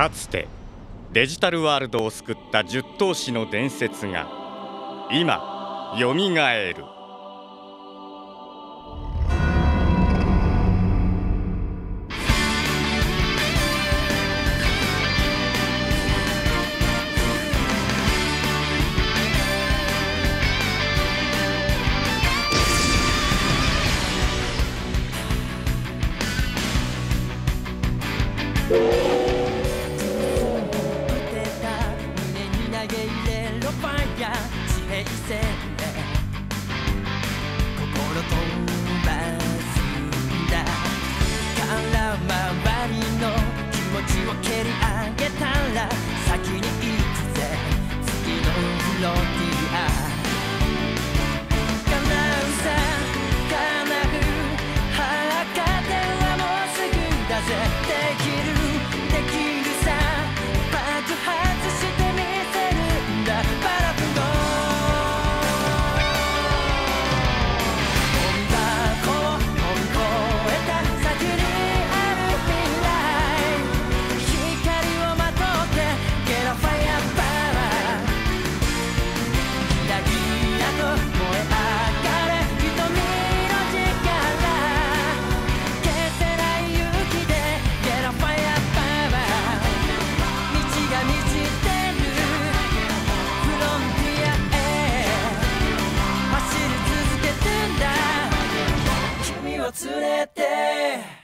かつてデジタルワールドを救った十頭士の伝説が今よみがえる。蹴り上げたら先に行くぜ次の気持ちを消連れて。